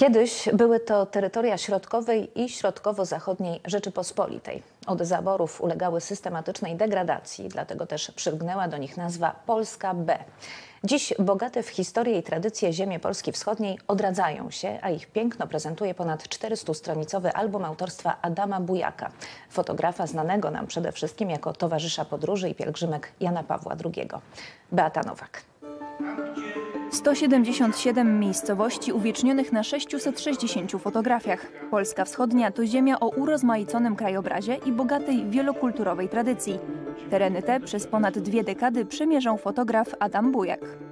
Kiedyś były to terytoria środkowej i środkowo-zachodniej Rzeczypospolitej. Od zaborów ulegały systematycznej degradacji, dlatego też przylgnęła do nich nazwa Polska B. Dziś bogate w historię i tradycje ziemie Polski Wschodniej odradzają się, a ich piękno prezentuje ponad 400-stronicowy album autorstwa Adama Bujaka, fotografa znanego nam przede wszystkim jako towarzysza podróży i pielgrzymek Jana Pawła II. Beata Nowak. 177 miejscowości uwiecznionych na 660 fotografiach. Polska Wschodnia to ziemia o urozmaiconym krajobrazie i bogatej wielokulturowej tradycji. Tereny te przez ponad dwie dekady przemierzał fotograf Adam Bujak.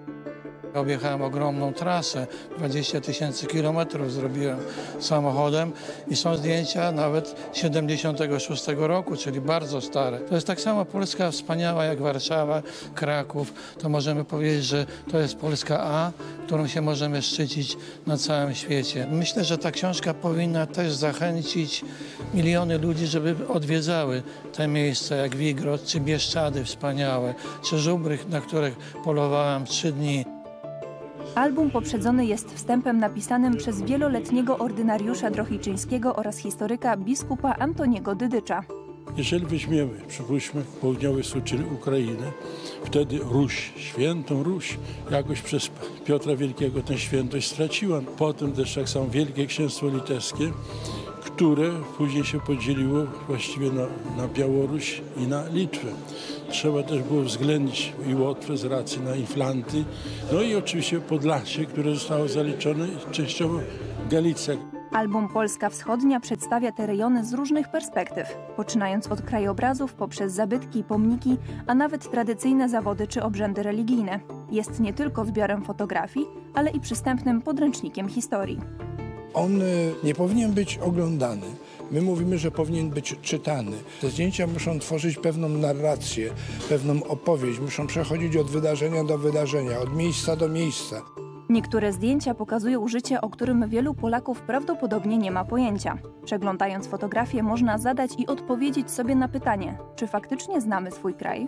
Objechałem ogromną trasę, 20 tysięcy kilometrów zrobiłem samochodem i są zdjęcia nawet 76 roku, czyli bardzo stare. To jest tak samo Polska wspaniała jak Warszawa, Kraków. To możemy powiedzieć, że to jest Polska A, którą się możemy szczycić na całym świecie. Myślę, że ta książka powinna też zachęcić miliony ludzi, żeby odwiedzały te miejsca jak Wigrod, czy Bieszczady wspaniałe, czy Żubrych, na których polowałem trzy dni. Album poprzedzony jest wstępem napisanym przez wieloletniego ordynariusza Drohiczyńskiego oraz historyka biskupa Antoniego Dydycza. Jeżeli weźmiemy, przypuśćmy, południowy wschód, czyli Ukrainę, wtedy Ruś, świętą Ruś, jakoś przez Piotra Wielkiego tę świętość straciła. Potem też tak samo Wielkie Księstwo Litewskie, które później się podzieliło właściwie na, na Białoruś i na Litwę. Trzeba też było uwzględnić i Łotwę z racji na Inflanty, no i oczywiście Podlasie, które zostało zaliczone, częściowo Galicja. Album Polska Wschodnia przedstawia te rejony z różnych perspektyw, poczynając od krajobrazów poprzez zabytki, pomniki, a nawet tradycyjne zawody czy obrzędy religijne. Jest nie tylko zbiorem fotografii, ale i przystępnym podręcznikiem historii. On y, nie powinien być oglądany. My mówimy, że powinien być czytany. Te zdjęcia muszą tworzyć pewną narrację, pewną opowieść, muszą przechodzić od wydarzenia do wydarzenia, od miejsca do miejsca. Niektóre zdjęcia pokazują życie, o którym wielu Polaków prawdopodobnie nie ma pojęcia. Przeglądając fotografie można zadać i odpowiedzieć sobie na pytanie, czy faktycznie znamy swój kraj?